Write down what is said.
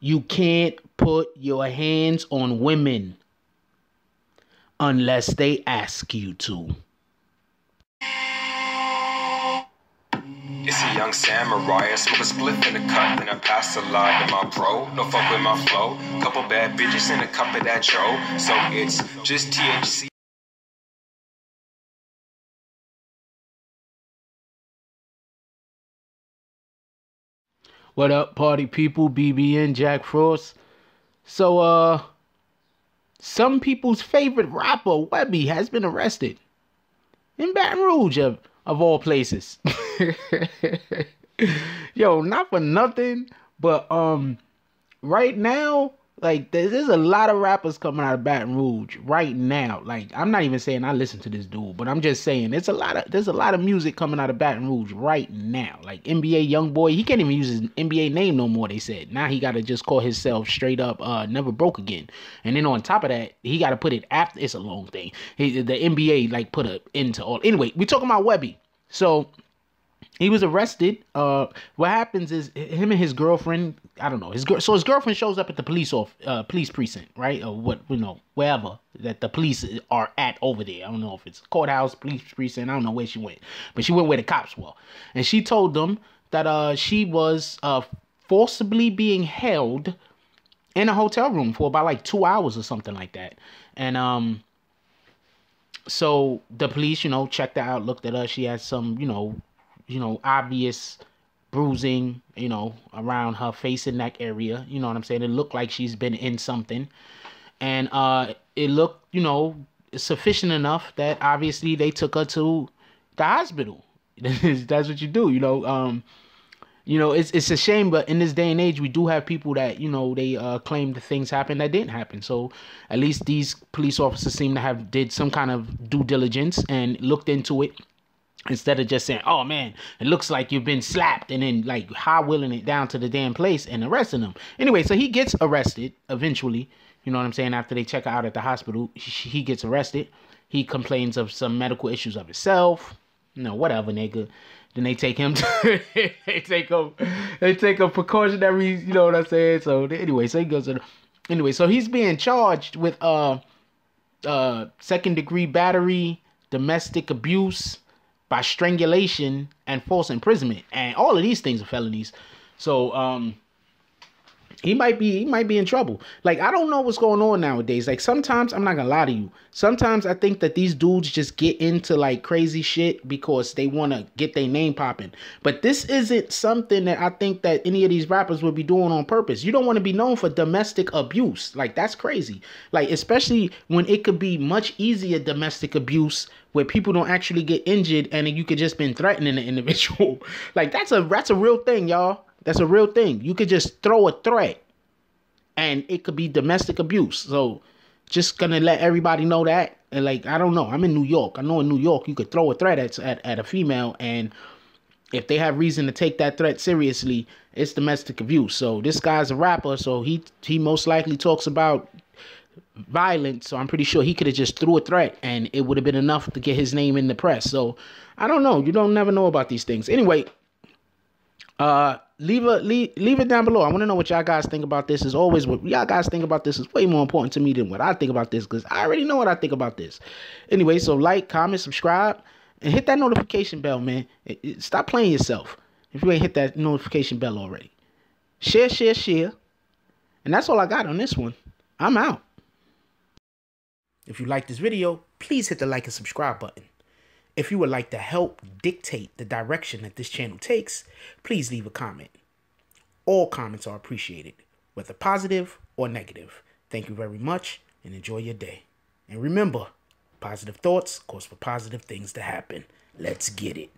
You can't put your hands on women unless they ask you to. It's a young samurai, I smoke a spliff in the cut, then I pass a lot to my bro. No fuck with my flow. Couple bad bitches in a cup of that Joe. So it's just THC. What up, party people? BBN Jack Frost. So, uh, some people's favorite rapper, Webbie, has been arrested in Baton Rouge, of, of all places. Yo, not for nothing, but um, right now, like there's, there's a lot of rappers coming out of Baton Rouge right now. Like I'm not even saying I listen to this dude, but I'm just saying it's a lot of there's a lot of music coming out of Baton Rouge right now. Like NBA YoungBoy, he can't even use his NBA name no more. They said now he got to just call himself straight up uh never broke again. And then on top of that, he got to put it after. It's a long thing. He, the NBA like put a into all. Anyway, we talking about Webbie, So he was arrested. Uh, what happens is him and his girlfriend. I don't know his girl. So his girlfriend shows up at the police off uh, police precinct, right, or what you know, wherever that the police are at over there. I don't know if it's courthouse, police precinct. I don't know where she went, but she went where the cops were, and she told them that uh she was uh forcibly being held in a hotel room for about like two hours or something like that, and um so the police, you know, checked her out, looked at her. She had some, you know, you know, obvious bruising, you know, around her face and neck area. You know what I'm saying? It looked like she's been in something. And uh it looked, you know, sufficient enough that obviously they took her to the hospital. That's what you do, you know. Um you know, it's it's a shame, but in this day and age, we do have people that you know they uh, claim that things happened that didn't happen. So at least these police officers seem to have did some kind of due diligence and looked into it instead of just saying, "Oh man, it looks like you've been slapped," and then like high wheeling it down to the damn place and arresting him. Anyway, so he gets arrested eventually. You know what I'm saying? After they check out at the hospital, he gets arrested. He complains of some medical issues of himself. You know, whatever, nigga. Then they take him. To, they take him. They take a precautionary. You know what I'm saying? So anyway, so he goes. To, anyway, so he's being charged with uh, uh, second degree battery, domestic abuse by strangulation, and false imprisonment, and all of these things are felonies. So um, he might be he might be in trouble. Like I don't know what's going on nowadays. Like sometimes I'm not gonna lie to you. Sometimes I think that these dudes just get into like crazy shit because they want to get their name popping. But this isn't something that I think that any of these rappers would be doing on purpose. You don't want to be known for domestic abuse. Like that's crazy. Like especially when it could be much easier domestic abuse where people don't actually get injured and you could just been threatening the individual. like that's a that's a real thing, y'all. That's a real thing. You could just throw a threat and it could be domestic abuse. So just gonna let everybody know that. And like, I don't know. I'm in New York. I know in New York you could throw a threat at, at, at a female and if they have reason to take that threat seriously, it's domestic abuse. So this guy's a rapper, so he he most likely talks about violence. So I'm pretty sure he could have just threw a threat and it would have been enough to get his name in the press. So I don't know. You don't never know about these things. Anyway, uh, leave a leave, leave it down below. I want to know what y'all guys think about this. As always, what y'all guys think about this is way more important to me than what I think about this because I already know what I think about this. Anyway, so like, comment, subscribe, and hit that notification bell, man. It, it, stop playing yourself if you ain't hit that notification bell already. Share, share, share. And that's all I got on this one. I'm out. If you like this video, please hit the like and subscribe button. If you would like to help dictate the direction that this channel takes, please leave a comment. All comments are appreciated, whether positive or negative. Thank you very much and enjoy your day. And remember, positive thoughts cause for positive things to happen. Let's get it.